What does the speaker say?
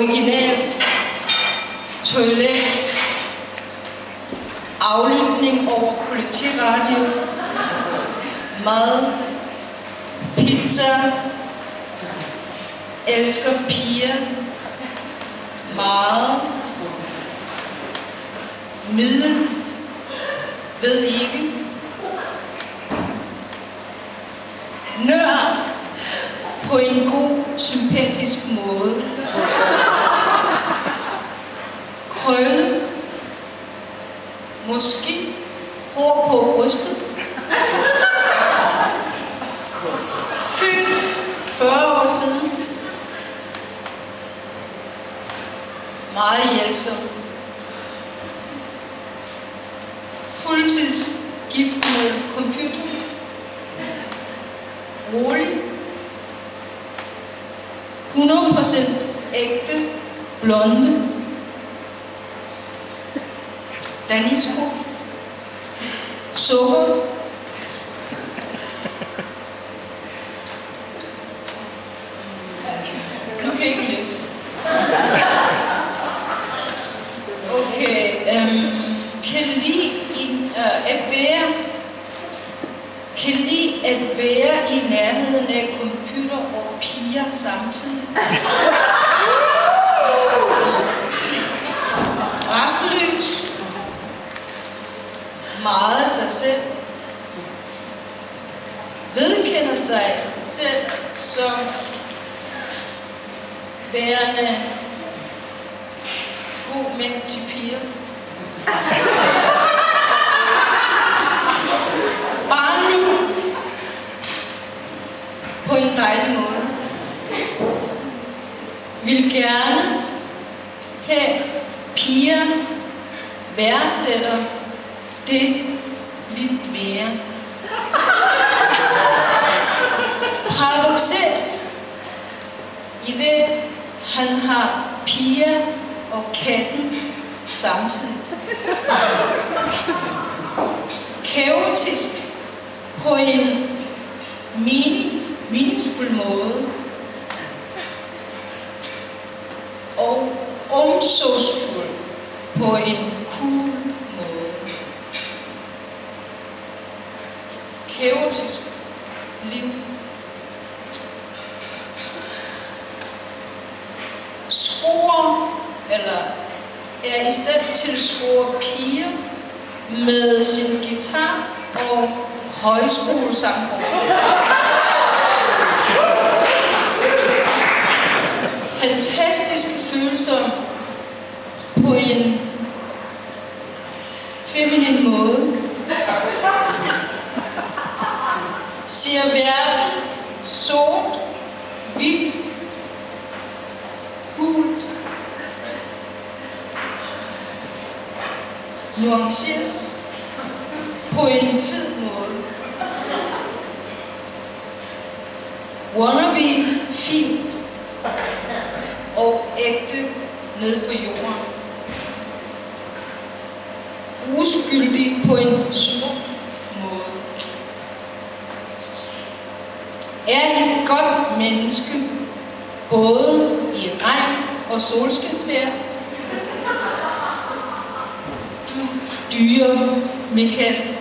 original toilet, aflytning over politiradio, mad, pizza, elsker piger, meget, middel, ved ikke, nørd på en god, sympatisk måde, hår på brystet, fyldt 40 år siden, meget hjælpsom, fuldtidsgift med computer, rolig, 100% ægte, blonde, danisko, sukker, nu kan ikke læse. Okay, øhm, kan lide øh, at være kan lide at være i nærheden af computer og piger samtidig. Meget sig selv. Vedkender sig selv som værende god mænd til piger. Barnlig på en dejlig måde. Vil gerne have piger værdsætter det lidt mere. Paradoxalt i det, han har piger og katten samtidig. Kaotisk på en mening, meningsfuld måde. Og omsorgsfuld på en cool måde. Kaotisk liv. Skruer, eller er i stand til at skrue piger med sin guitar og højskolesangbogen. Fantastiske følelser på en feminin måde. Siger verden sort, hvidt, gult, nuanceret på en fed måde. Wannabe fint og ægte ned på jorden. Uskyldig på en smuk måde. Er et godt menneske, både i regn og solskinsvejr. Du styrer, Michael.